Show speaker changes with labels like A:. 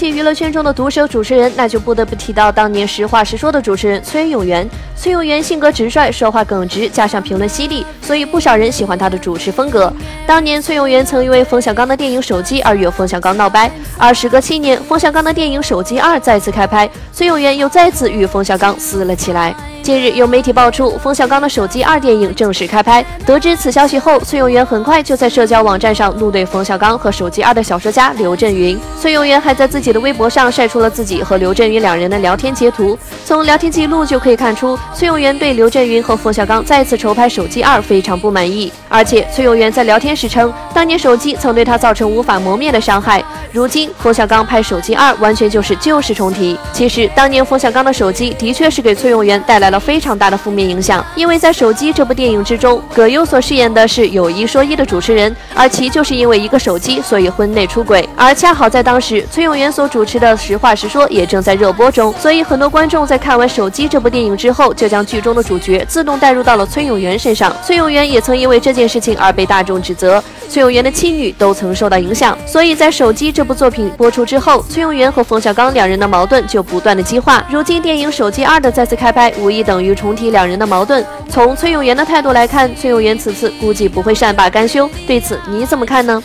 A: 提娱乐圈中的毒舌主持人，那就不得不提到当年实话实说的主持人崔永元。崔永元性格直率，说话耿直，加上评论犀利，所以不少人喜欢他的主持风格。当年崔永元曾因为冯小刚的电影《手机》而与冯小刚闹掰，而时隔七年，冯小刚的电影《手机二》再次开拍，崔永元又再次与冯小刚撕了起来。近日有媒体爆出冯小刚的手机二电影正式开拍，得知此消息后，崔永元很快就在社交网站上怒怼冯小刚和手机二的小说家刘震云。崔永元还在自己的微博上晒出了自己和刘震云两人的聊天截图，从聊天记录就可以看出，崔永元对刘震云和冯小刚再次筹拍手机二非常不满意。而且崔永元在聊天时称，当年手机曾对他造成无法磨灭的伤害，如今冯小刚拍手机二完全就是旧事重提。其实当年冯小刚的手机的确是给崔永元带来了非常大的负面影响，因为在《手机》这部电影之中，葛优所饰演的是有一说一的主持人，而其就是因为一个手机，所以婚内出轨。而恰好在当时，崔永元所主持的《实话实说》也正在热播中，所以很多观众在看完《手机》这部电影之后，就将剧中的主角自动带入到了崔永元身上。崔永元也曾因为这件事情而被大众指责，崔永元的妻女都曾受到影响。所以在《手机》这部作品播出之后，崔永元和冯小刚两人的矛盾就不断的激化。如今电影《手机二》的再次开拍，无疑等于重提两人的矛盾。从崔永元的态度来看，崔永元此次估计不会善罢甘休。对此你怎么看呢？